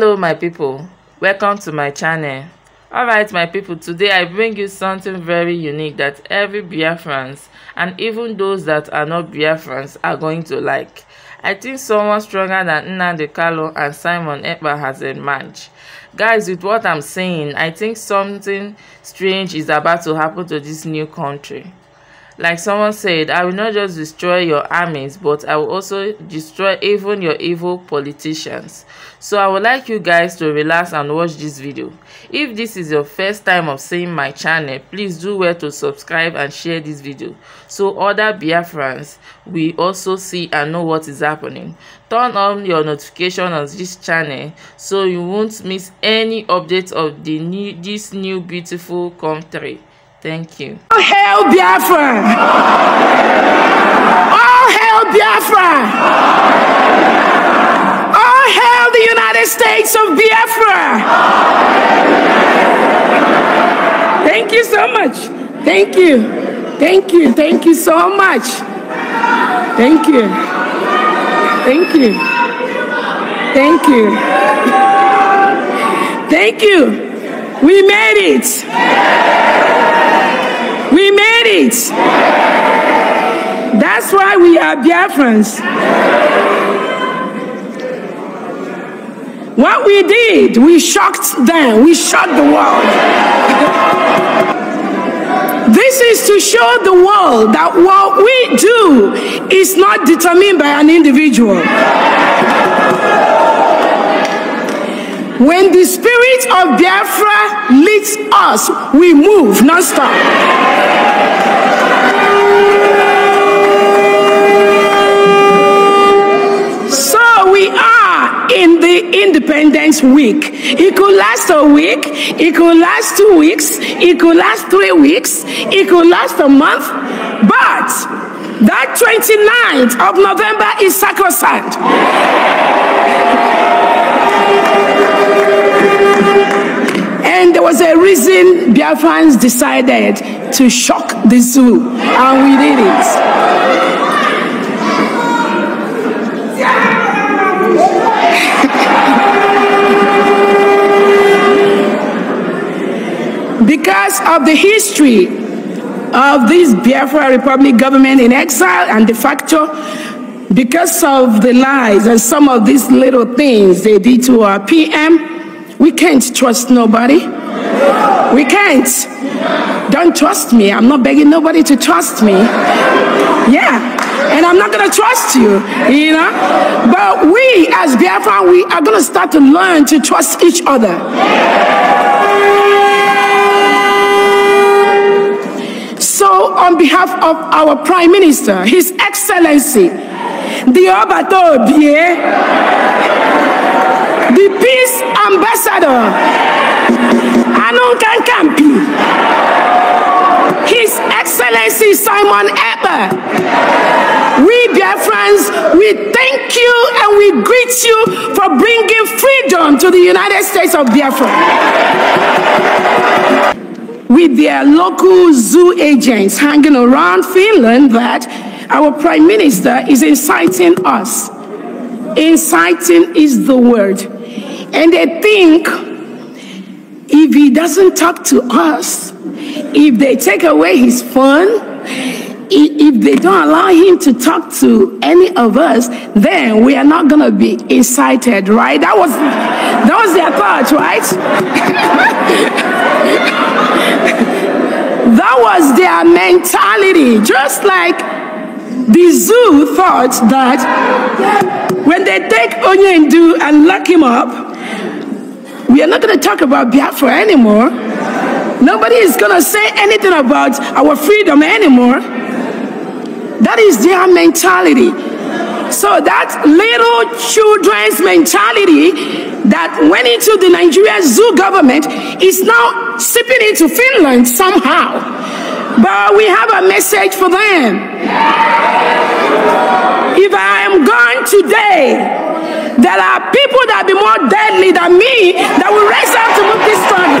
hello my people. Welcome to my channel. All right my people today i bring you something very unique that every biafrans and even those that are not biafrans are going to like. I think someone stronger than nnamdi kanu and simon ekpa has emerged. Guys with what i'm saying i think something strange is about to happen to this new country like someone said, I will not just destroy your armies, but I will also destroy even your evil politicians. So I would like you guys to relax and watch this video. If this is your first time of seeing my channel, please do well to subscribe and share this video. So other Biafrans will also see and know what is happening. Turn on your notification on this channel so you won't miss any updates of the new, this new beautiful country. Thank you. All hail Biafra! All hail Biafra! All hail the United States of Biafra! Thank you so much. Thank you. Thank you. Thank you so much. Thank you. Thank you. Thank you. Thank you. We made it. We made it. That's why we are Biafrans. What we did, we shocked them, we shocked the world. This is to show the world that what we do is not determined by an individual. When the spirit of Biafra leads us, we move non-stop. We are in the Independence Week. It could last a week, it could last two weeks, it could last three weeks, it could last a month, but that 29th of November is sacrosanct. And there was a reason Biafrans decided to shock the zoo, and we did it. Because of the history of this Biafra Republic government in exile and de facto, because of the lies and some of these little things they did to our PM, we can't trust nobody. We can't. Don't trust me. I'm not begging nobody to trust me. Yeah. And I'm not going to trust you, you know? But we, as Biafra, we are going to start to learn to trust each other. So, on behalf of our Prime Minister, His Excellency, the Obadobie, the peace ambassador, Anunkan Kampi, His Excellency Simon Ekpa. We, friends, we thank you and we greet you for bringing freedom to the United States of Biafra. With their local zoo agents hanging around Finland that our Prime Minister is inciting us. Inciting is the word. And they think if he doesn't talk to us, if they take away his fun, if they don't allow him to talk to any of us, then we are not going to be incited, right? That was that was their thought, right? that was their mentality, just like the zoo thought that when they take Onyendu and lock him up, we are not going to talk about Biafra anymore. Nobody is going to say anything about our freedom anymore. That is their mentality. So that little children's mentality that went into the Nigerian zoo government is now seeping into Finland somehow. But we have a message for them. If I am gone today, there are people that be more deadly than me that will raise up to move this struggle.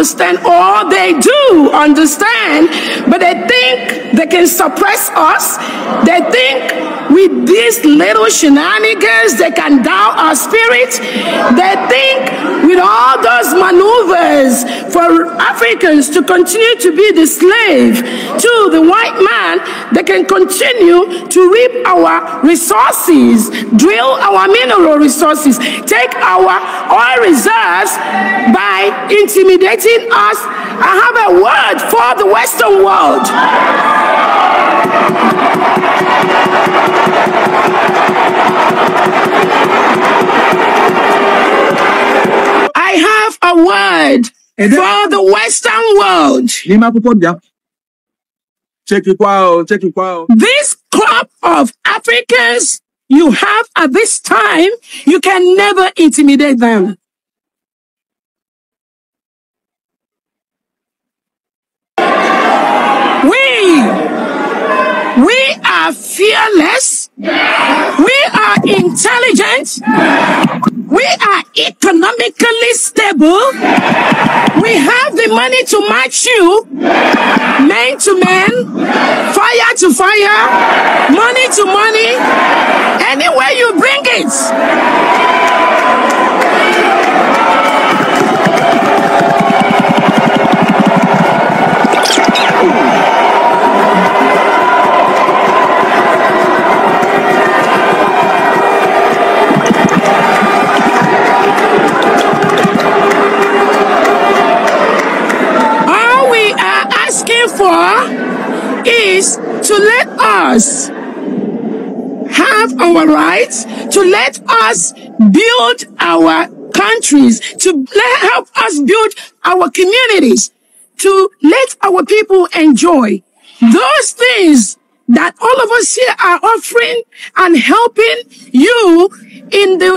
understand, or they do understand, but they think they can suppress us. They think these little shenanigans they can down our spirit. They think with all those maneuvers for Africans to continue to be the slave to the white man, they can continue to reap our resources, drill our mineral resources, take our oil reserves by intimidating us. I have a word for the Western world. A word for the Western world. n'ime akwụkwọ bịa chekikwa o chekikwa o This crop of Africans you have at this time, you can never intimidate them. We, we are fearless. We are intelligent. We are economically stable. We have the money to match you, man to man, fire to fire, money to money, anywhere you bring it. For is to let us have our rights, to let us build our countries, to let, help us build our communities, to let our people enjoy. Those things that all of us here are offering and helping you in the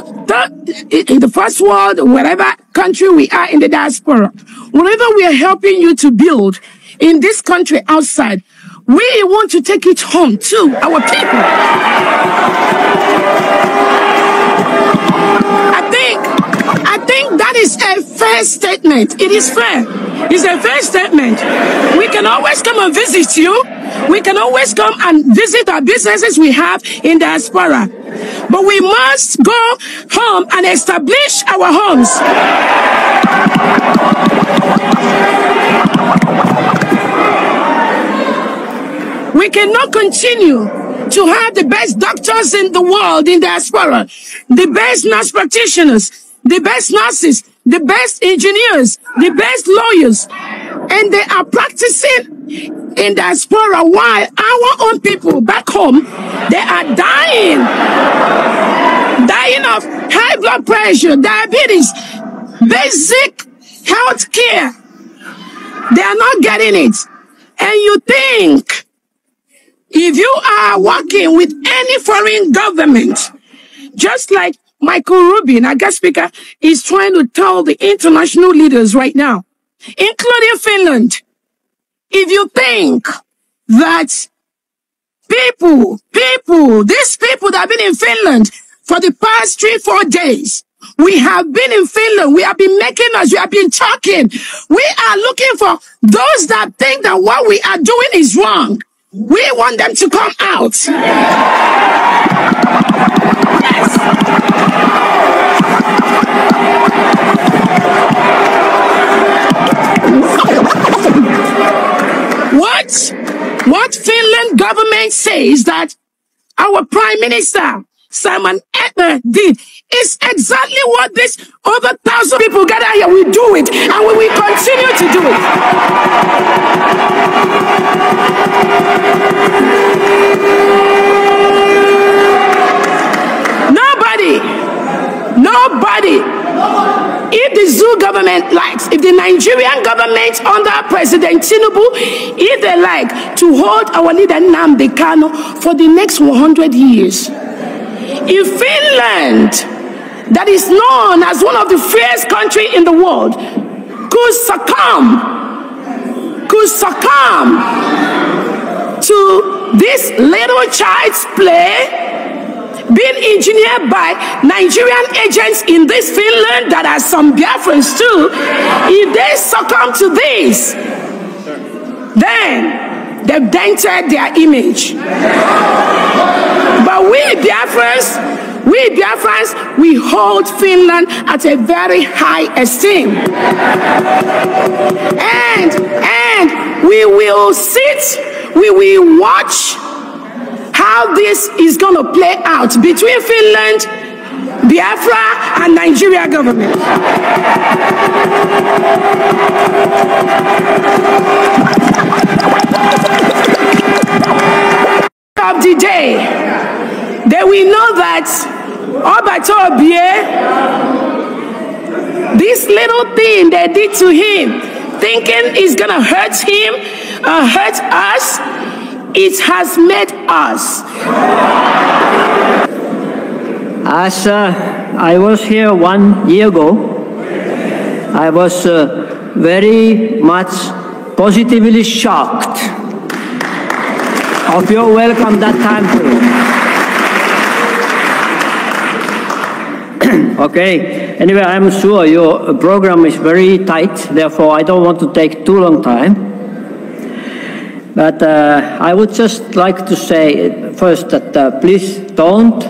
in the first world, wherever country we are in the diaspora, whatever we are helping you to build in this country outside, we want to take it home to our people. I think, I think that is a fair statement. It is fair. It's a fair statement. We can always come and visit you. We can always come and visit our businesses we have in diaspora. But we must go home and establish our homes. We cannot continue to have the best doctors in the world in diaspora, the best nurse practitioners, the best nurses, the best engineers, the best lawyers, and they are practicing in diaspora while our own people back home, they are dying, dying of high blood pressure, diabetes, basic health care. They are not getting it. And you think if you are working with any foreign government, just like Michael Rubin, our guest speaker, is trying to tell the international leaders right now, including Finland, if you think that people, people, these people that have been in Finland for the past three, four days, we have been in Finland. We have been making us. We have been talking. We are looking for those that think that what we are doing is wrong. We want them to come out. Yes. What? What Finland government says that our prime minister Simon Ekpa did is exactly what this over thousand people gather here We do it, and we will continue to do it. Nobody, nobody. If the zoo government likes, if the Nigerian government under President Tinubu, if they like to hold our leader Nnamdi Kanu for the next 100 years, if Finland, that is known as one of the freest country in the world, could succumb, could succumb to this little child's play, being engineered by Nigerian agents in this Finland that are some Biafrans too, if they succumb to this, then they've dented their image. But we Biafrans, we Biafrans, we hold Finland at a very high esteem. And, and we will sit, we will watch how this is going to play out between Finland, Biafra, and Nigeria government. of the day, then we know that Obato Obie, this little thing they did to him, thinking it's gonna hurt him, uh, hurt us, it has made us. As uh, I was here one year ago, I was uh, very much positively shocked. Of your welcome that time okay, anyway, I'm sure your program is very tight, therefore I don't want to take too long time. But uh, I would just like to say first that uh, please don't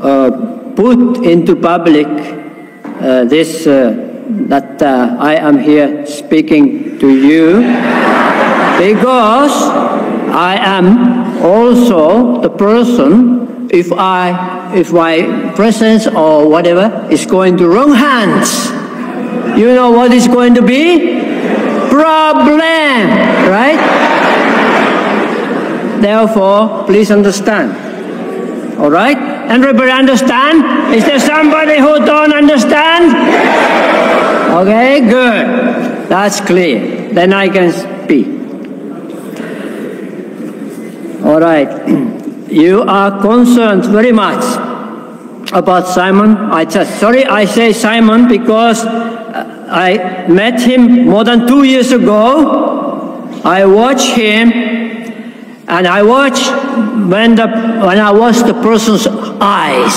uh, put into public uh, this uh, that uh, I am here speaking to you because I am also the person if I if my presence or whatever is going to wrong hands you know what is going to be problem right Therefore, please understand. All right? Everybody understand? Is there somebody who don't understand? Okay, good. That's clear. Then I can speak. All right. You are concerned very much about Simon. I just, sorry, I say Simon because uh, I met him more than two years ago. I watched him and I watch when, the, when I watch the person's eyes,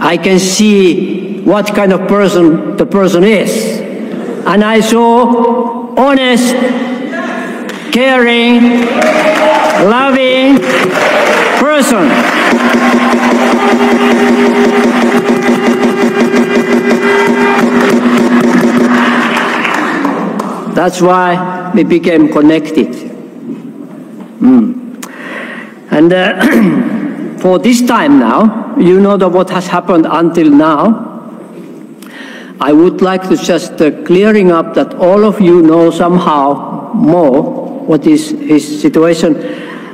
I can see what kind of person the person is. And I saw honest, caring, loving person. That's why we became connected. Mm. And uh, for this time now, you know that what has happened until now. I would like to just uh, clearing up that all of you know somehow more what is his situation.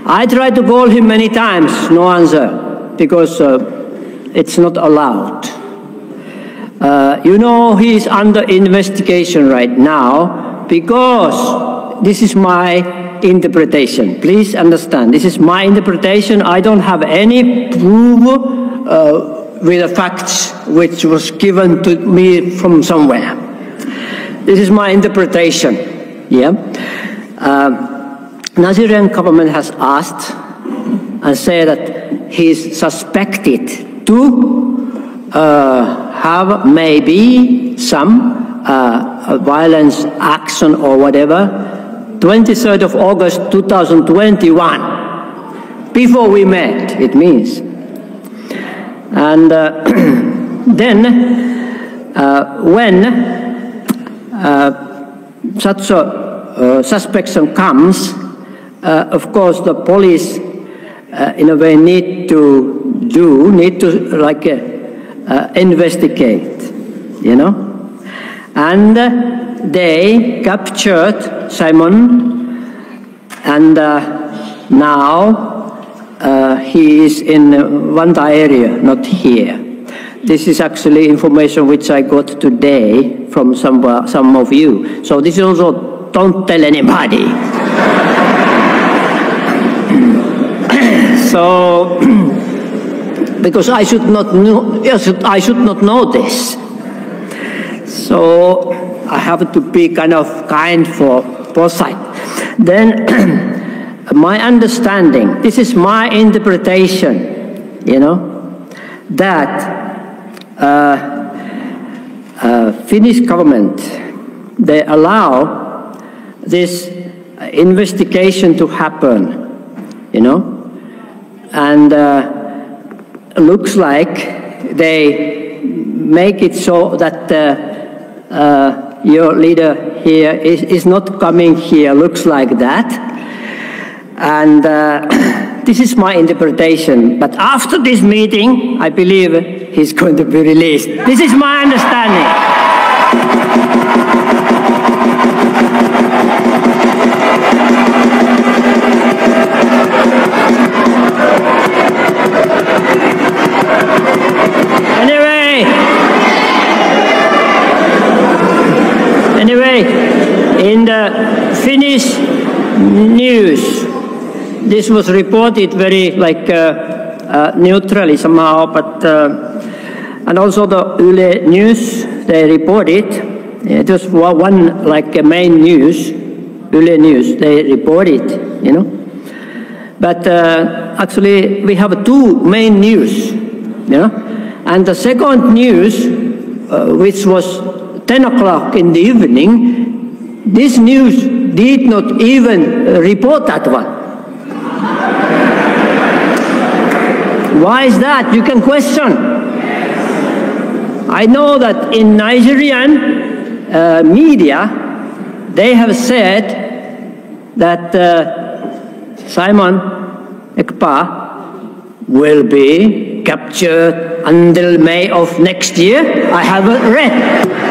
I tried to call him many times, no answer, because uh, it's not allowed. Uh, you know he is under investigation right now because this is my interpretation. Please understand, this is my interpretation. I don't have any proof uh, with the facts which was given to me from somewhere. This is my interpretation. Yeah. Uh, Nigerian government has asked and said that he is suspected to uh, have maybe some uh, violence action or whatever 23rd of August 2021, before we met, it means. And uh, then, uh, when uh, such a suspicion comes, uh, of course, the police, uh, in a way, need to do, need to like investigate, you know. And they captured Simon, and uh, now uh, he is in Vanda area, not here. This is actually information which I got today from some, uh, some of you. So this is also, don't tell anybody. so, because I should not know, I should not know this. So I have to be kind of kind for both sides. Then my understanding, this is my interpretation, you know. that uh, uh, Finnish government, they allow this investigation to happen, you know, and uh, looks like they make it so that uh, uh, your leader here is, is not coming here, looks like that. And uh, this is my interpretation. But after this meeting, I believe he's going to be released. This is my understanding. In the Finnish news, this was reported very like uh, uh, neutrally somehow, but uh, and also the Yle news they reported. It was one like main news, Yle news they reported, you know. But uh, actually, we have two main news, you know. And the second news, uh, which was 10 o'clock in the evening, this news did not even uh, report that one. Why is that? You can question. I know that in Nigerian uh, media, they have said that uh, Simon Ekpa will be captured until May of next year. I haven't read.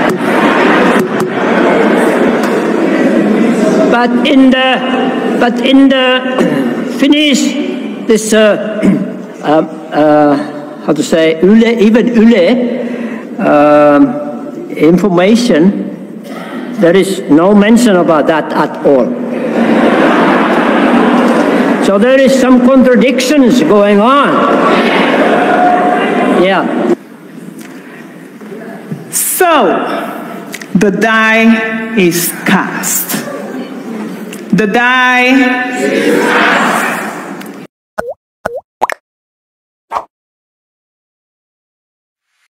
But in the but in the Finnish this uh, uh, uh, how to say Yle, even Yle um, information there is no mention about that at all. So there is some contradictions going on. Yeah. So, the die is cast. The die